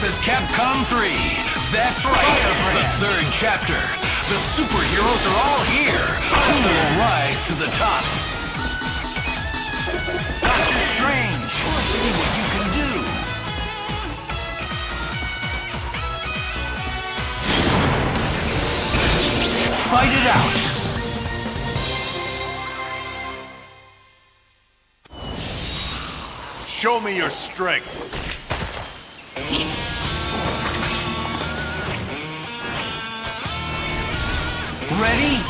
vs. Capcom 3. That's right, the third chapter. The superheroes are all here. Who will rise to the top? Doctor Strange, see what you can do. Fight it out. Show me your strength. Hmm. Ready?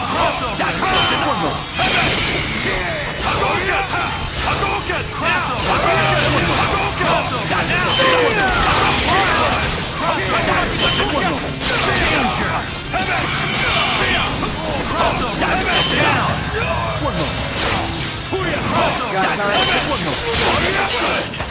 Got time? I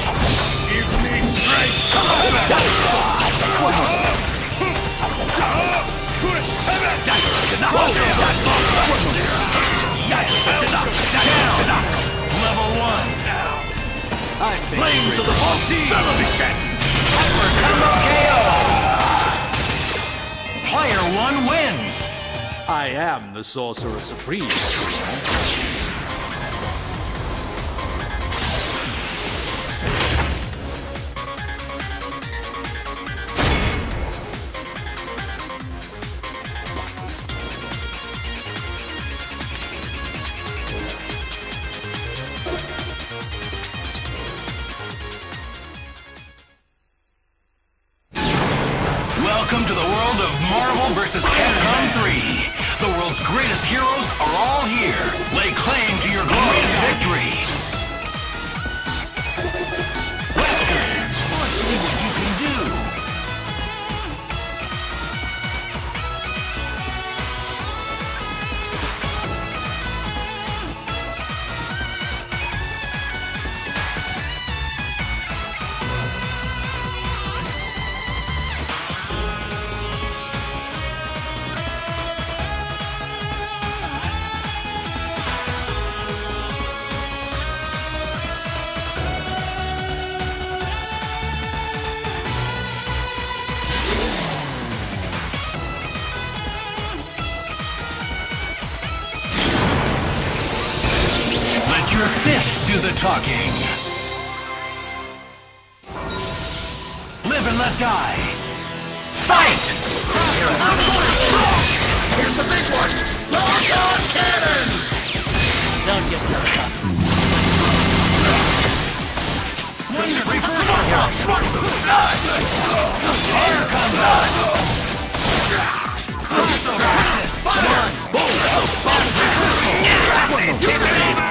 I Flames of the Faltine. Player one wins. I am the Sorcerer Supreme. do the talking. Live and let die. Fight! Here, Here's the big one! Long on cannon! Don't get so tough. Ranger Reaper! Here comes us! Fire! Fire! Boom! Boom! Boom!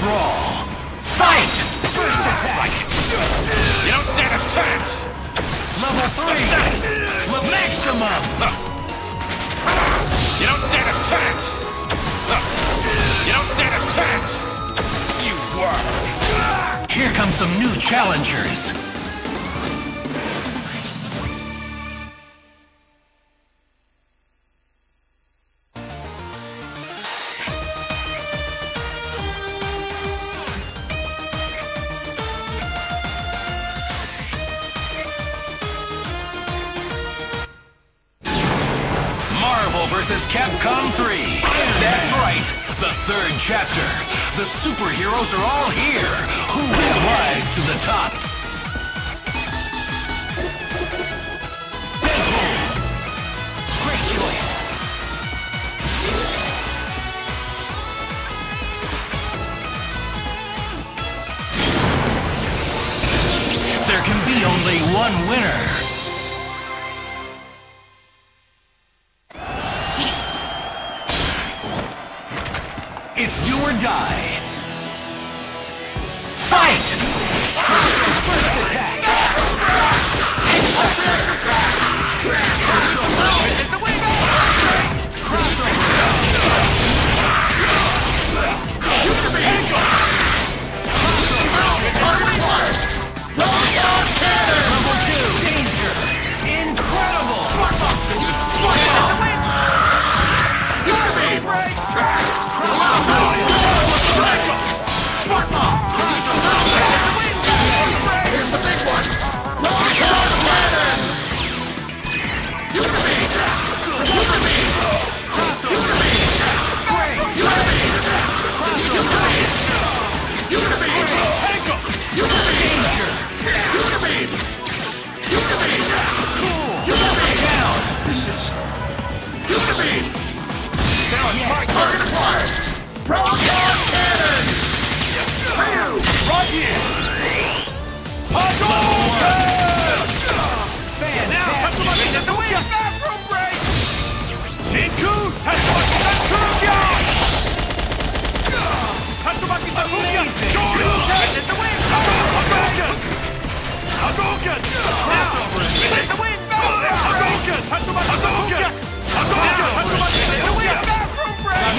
brawl! Fight! First attack! You don't stand a chance! Level three! Le- maximum! You don't stand a chance! You don't stand a chance! You were! Here come some new challengers!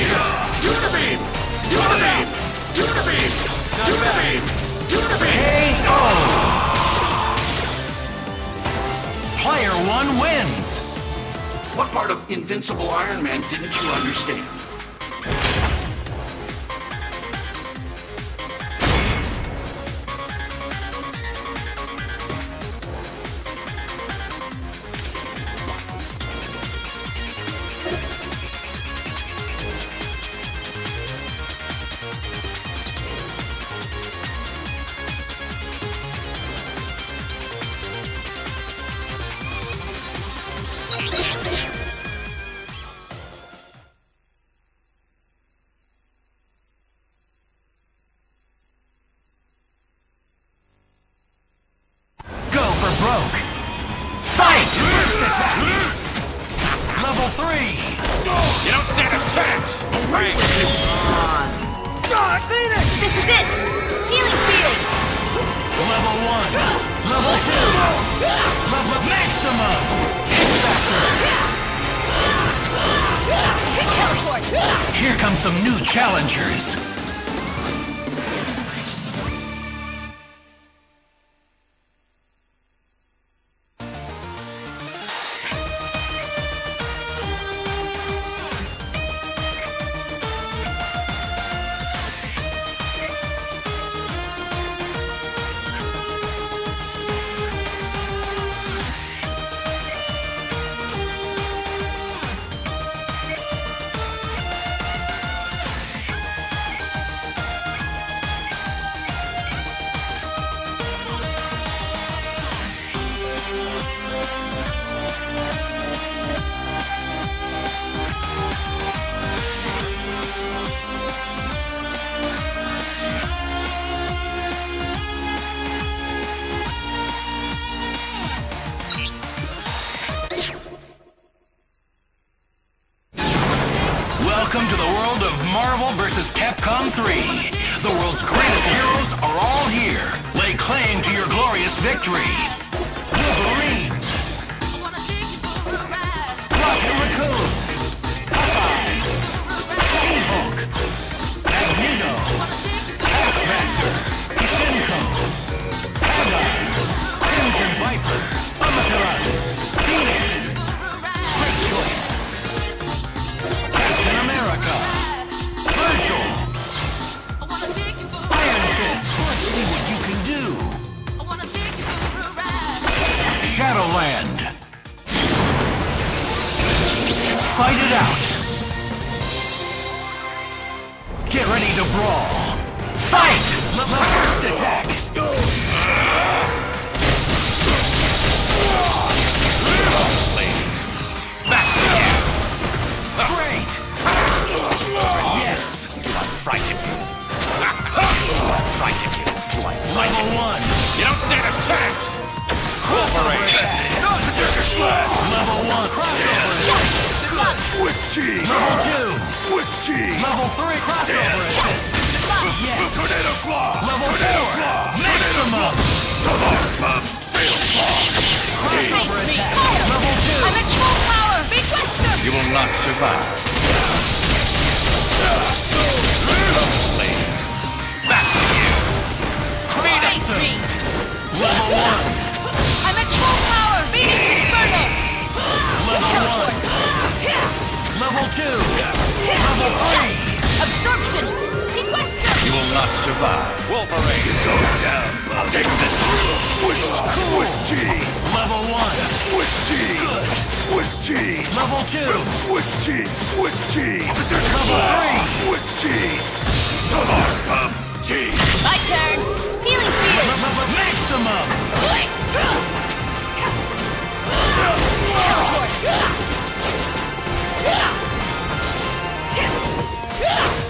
KO! Player one wins! What part of Invincible Iron Man didn't you understand? victory. survive. Wolverine. So down. I'll take this. Swiss, Swiss cheese. Level one. Swiss cheese. Swiss cheese. Level two. Swiss cheese. Swiss cheese. Officer level three. Swiss cheese. Solar pump cheese. My turn. Healing field. Maximum. Quick. Yeah!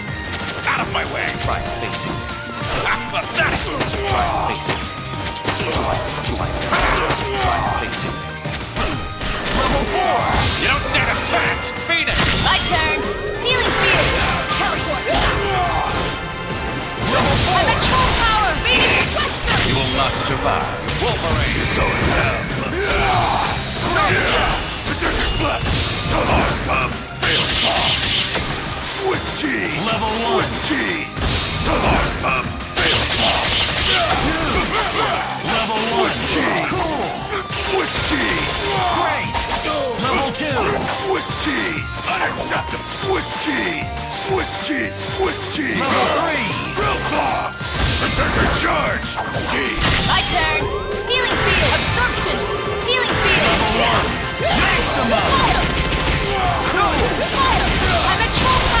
my way. Try facing. Pathetic. Try facing. Try, try, try facing. Level four. You don't stand a chance. Beat it. My turn. Healing field. Teleport. Level Control power. Beating cluster. You will not survive. Wolverine. So in hell. Yeah. Protect your blood. So long, come. Feel Fail. Swiss cheese. Level one. Swiss cheese. Solar Come. Fail Level Swiss one. cheese. Swiss cheese. Great. Level two. Swiss cheese. Unacceptable. Swiss cheese. Swiss cheese. Swiss cheese. Level three. Drill claw. Berserker charge. Cheese. My turn. Healing field. Absorption. Healing field. Maximum. Fire. Fire. I'm at full power. Meeting inferno.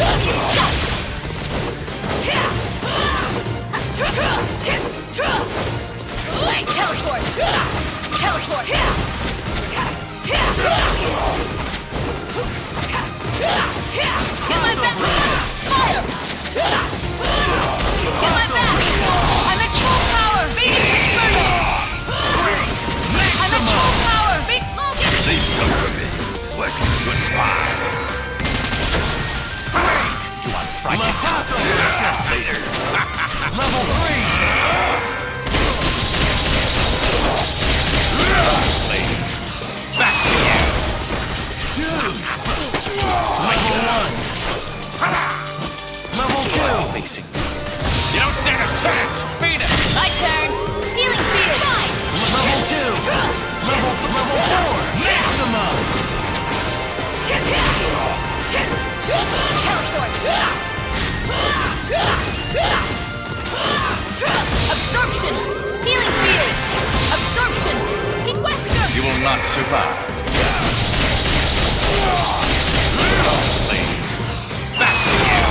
Teleport. Teleport. Fire. Good spy? You want fright? Latasso. Later. Level three. Back to you. Level one. Level two. Facing. You don't stand a chance. Beat it. My turn. Healing field. Fine. Level two. Level level four. Maximum. Teleport. Absorption. Healing field. Absorption. Sequester. You will not survive. Back to you.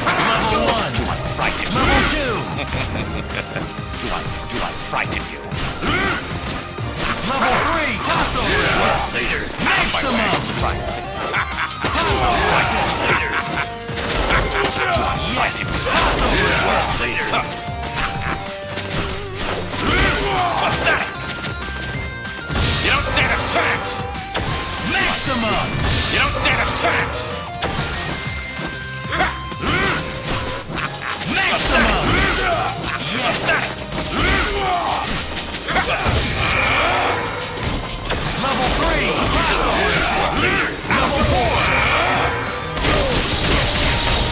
Level one. Do I frighten you? Level two. Do I, do I frighten you? Level three. Tasso. Later. Maximum. Try. Tasso. Later. You? Don't stand a chance. Maximum. You don't stand a chance. Maximum. Level three. Level four.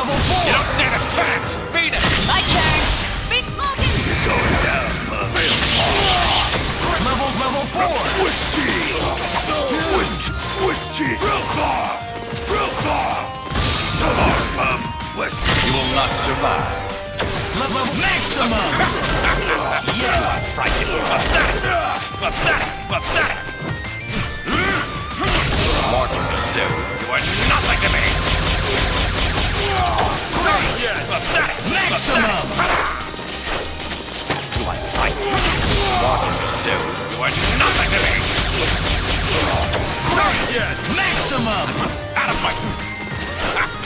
Level You four. don't stand a chance. Beat it. My turn. Beat Logan. You're going down, Level level four. Swiss cheese. Swiss, Swiss cheese. Drill claw. Drill claw. Solar come. West. You will not survive. Level maximum. Yeah. I frighten you. Pathetic. Pathetic. Pathetic. Mortal pursuit. You are nothing to me. Maximum. Do I fight? Pursuit. You are me. Maximum. Out of my...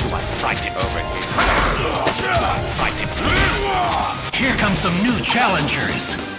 Do I frighten over here? Here come some new challengers.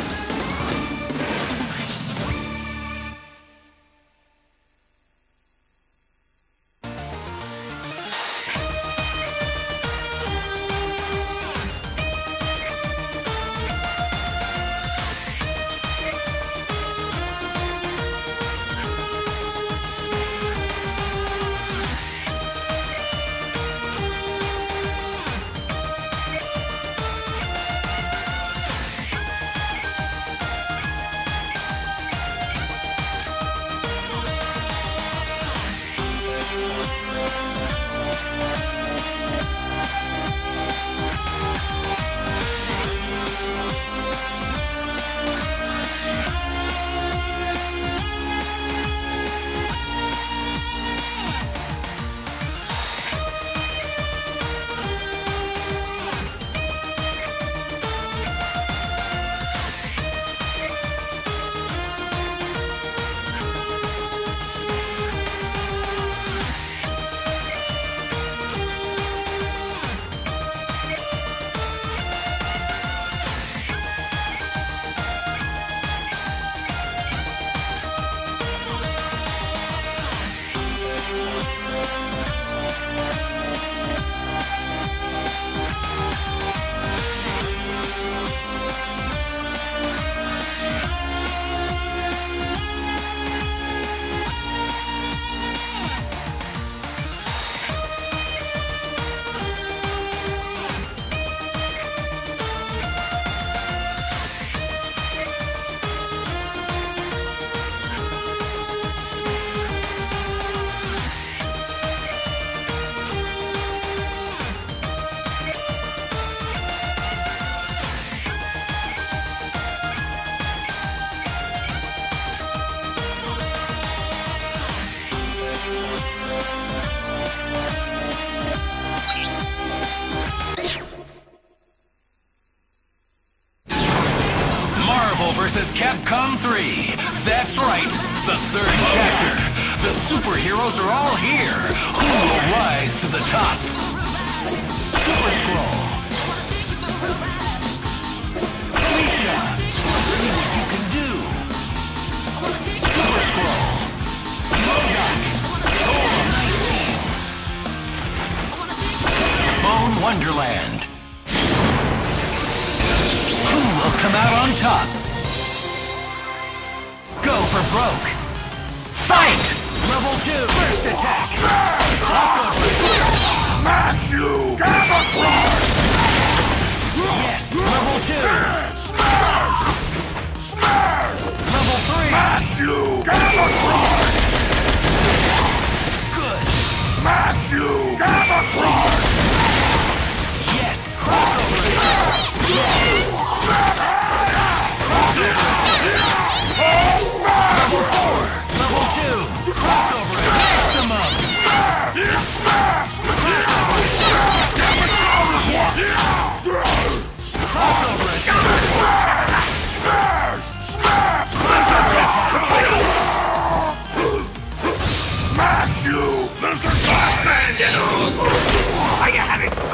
Superheroes are all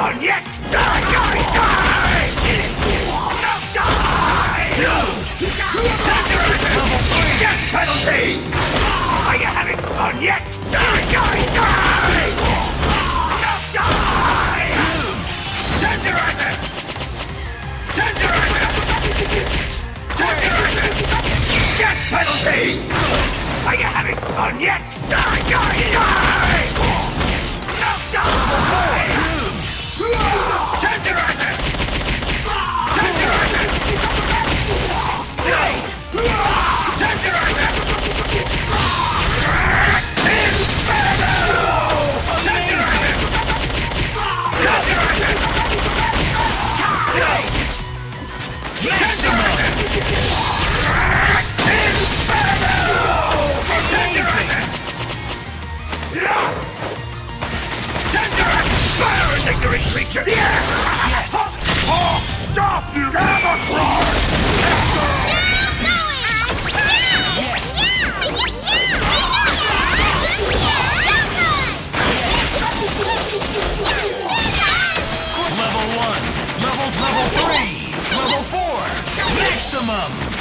fun yet? Die, die, die! No, die! Death penalty! Are you having fun yet? Die, die, die! No! Death penalty! Are you having fun yet? Die, die, die! Creature! Yes! Oh, stop you! Camouflage! Level 1. Level level 3. Level 4. Maximum.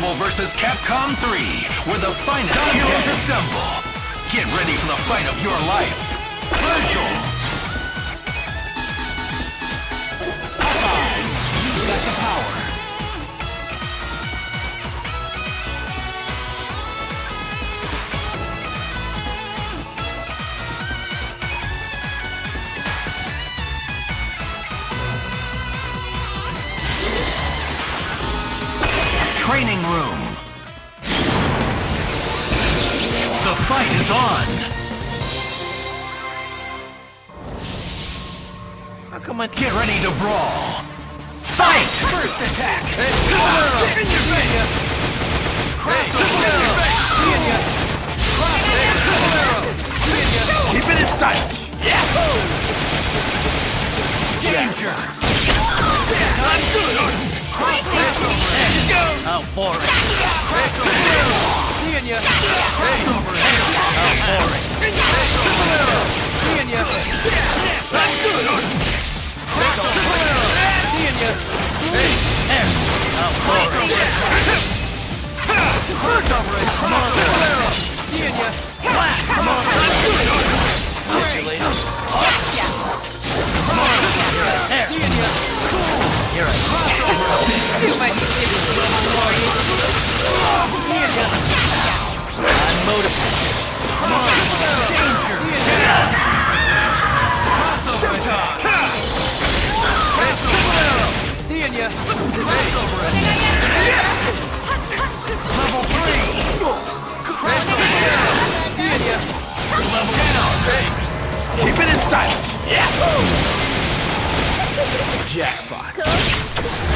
Marvel vs. Capcom 3, where the finest heroes assemble. Get ready for the fight of your life. Training room. The fight is on. How come I get ready to brawl? Fight! First attack. In your face! Keep it in style! Danger. I'm good! How boring. Seeing ya! How boring. Seeing ya! I'm good! There. How boring. Seeing ya. Come on. Later. Come on. There. Seeing ya. Come. Seeing ya. I'm motivated. Come on. Seeing ya. Showtime! Seeing ya. Keep it in style! Jackpot. 避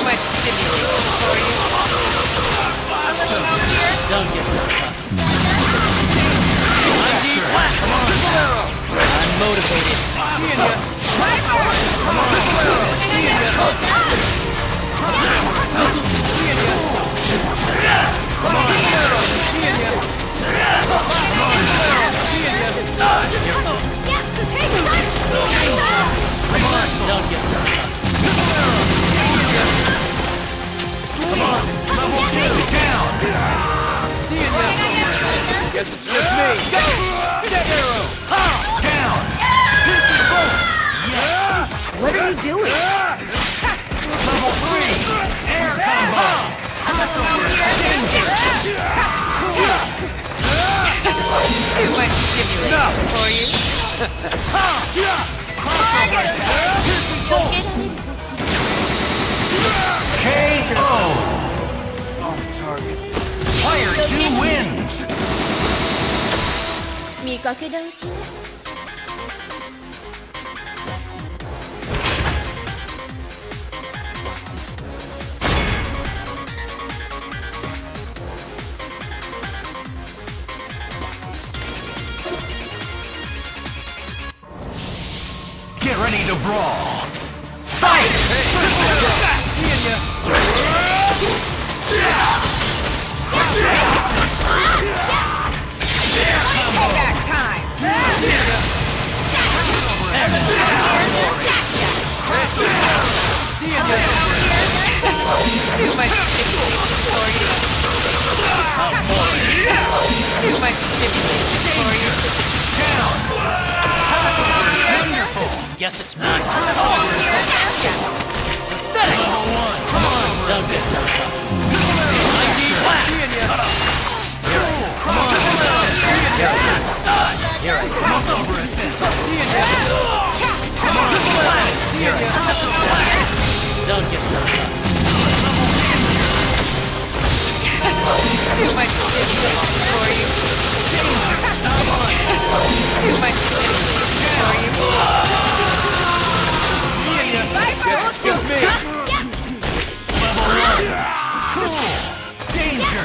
Don't get so tough. I'm deep. Come on. I'm motivated. Come on. Seeing ya. Come. Come on. Seeing ya. Come on. Seeing ya. Guess it's just me. Death arrow. Down. What are you doing? Level three. Air combo. Too much stimulation for you. KO. Player two wins. 見かけ倒しね Get ready to brawl. Seeing ya. Too much stimulation for you. Too much stimulation for you. Guess it's my turn. Pathetic. Come on. Don't get so tough. I'm deep. Seeing ya. Come on. Here I. Seeing ya. Come on. Seeing ya. Don't get so caught. Too much stimulation for you. Too much stimulation for you. See ya. Bye, Yes, just me. Level one. Cool. Danger.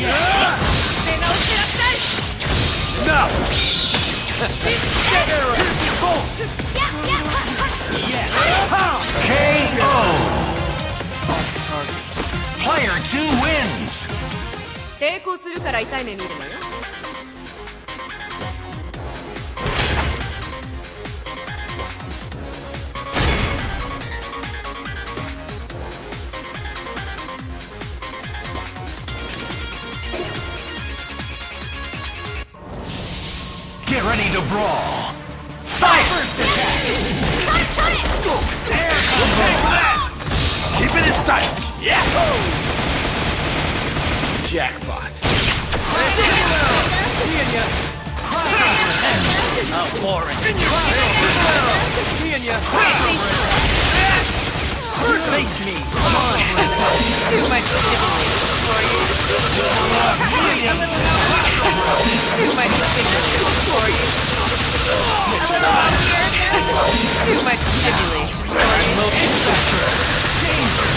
Yeah. They know shit up No. Big arrow. 2 wins. 抵抗するから痛い目見るのよ Get ready to brawl. Fight! First attack. Air combo. Keep it in style. Yeah. Jackpot. Seeing ya. Oh, boring. Seeing ya. Face me. Come on. Too much stimulation for you. Too much stimulation for you. Too much stimulation for you. Got you. Seeing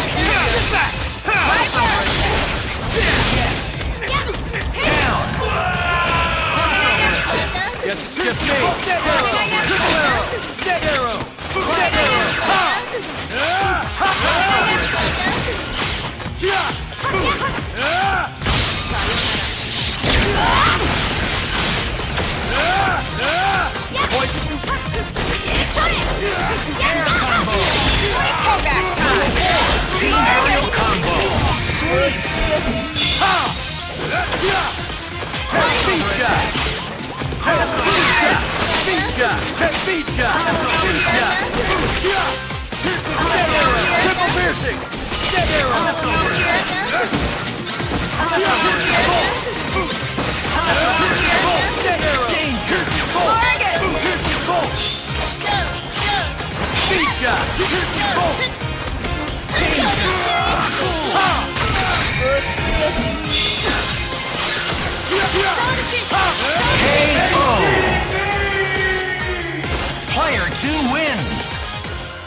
Player 2 wins.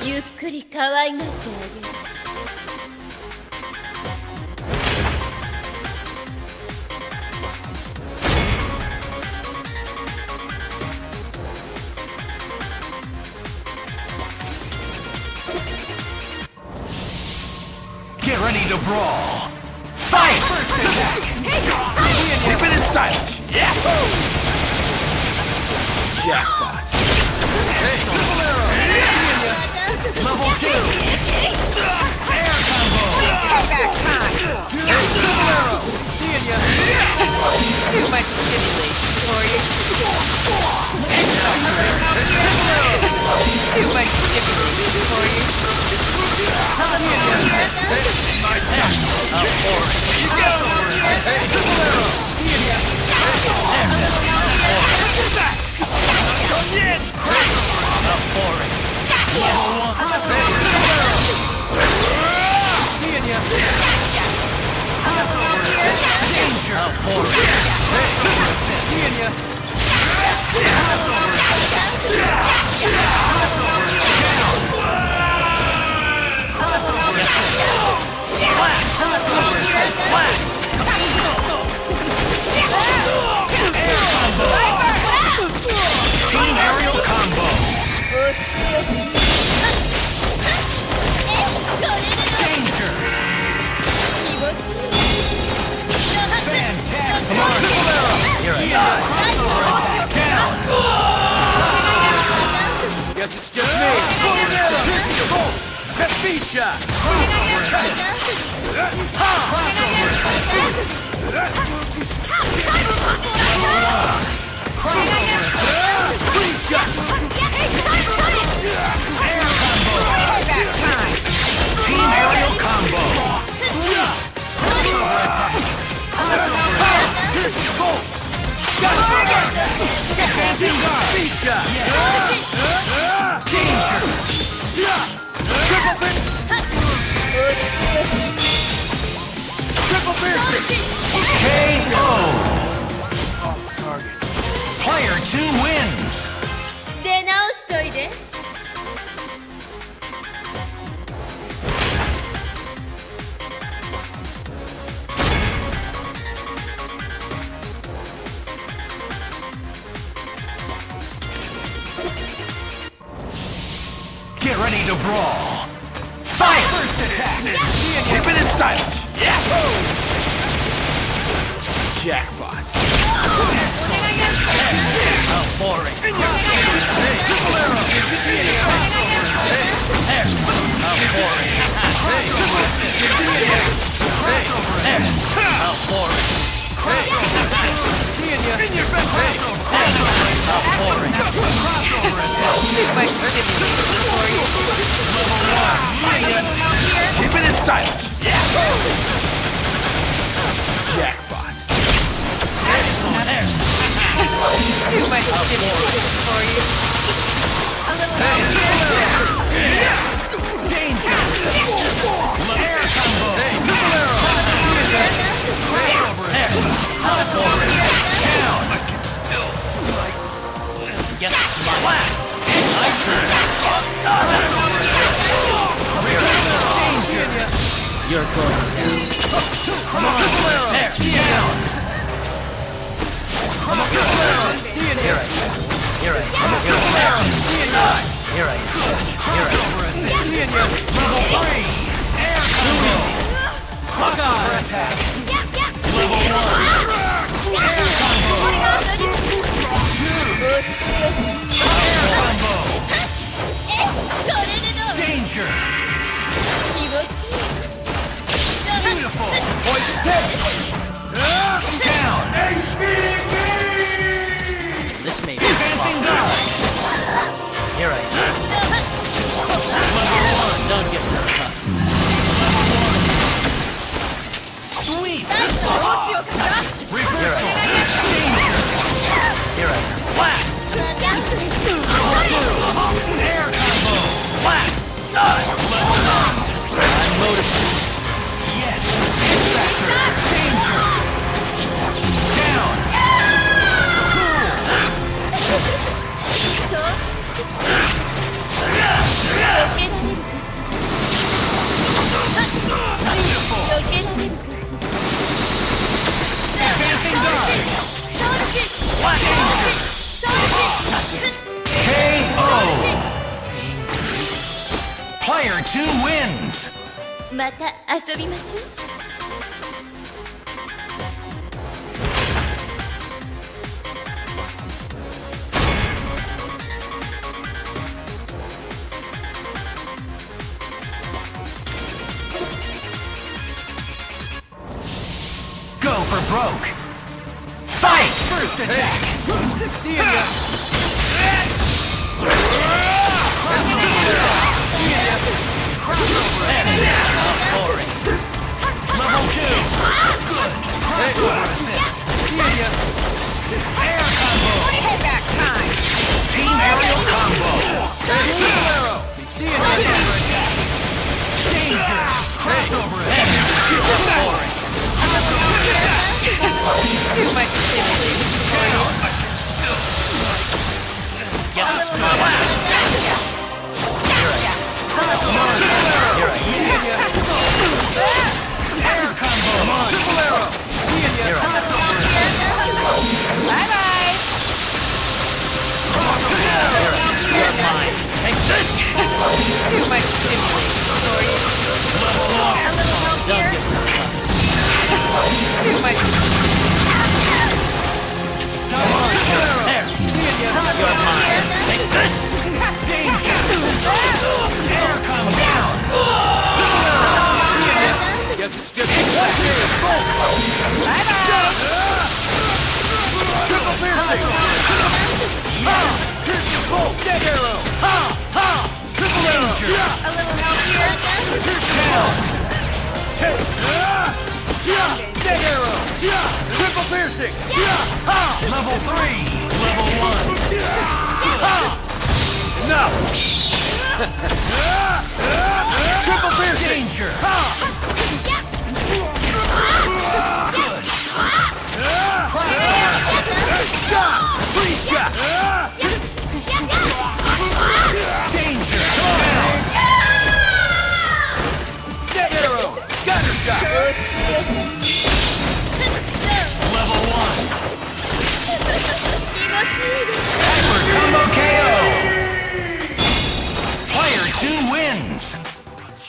ゆっくり可愛がってあげる Brawl. Fight! Keep it in style. Yeah. Jackpot. Level 2. Air combo. Seeing ya. Too much stimulation for you. Too much stimulation for you. Seeing ya. Seeing ya to beat ya! Beat ya! Air combo! Payback time! Team aerial combo! Bolt! Got it! Beat ya! KO. Player two wins. Jackpot. How boring. How boring. How boring. Seeing. Keep it in style. Yeah. Jackpot. Yes, Danger! Beautiful! Point 10! Here I am. Here I Player two wins. また遊びましょう Attack. Seeing ya. Boring. Level two. Good. Crossover assist. Air combo. Team aerial combo. Seeing ya. Danger. Crossover assist. Boring. Guess it's my last. Here I am. Here I am. Air combo. Here I this. Don't get so tough. There. You're mine. Take this. Level 3. Level 1. No.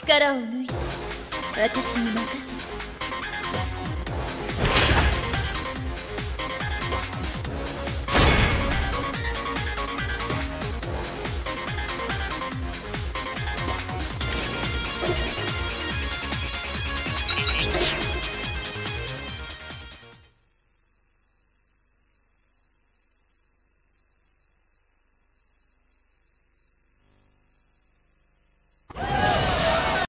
力を抜いて私に任せて。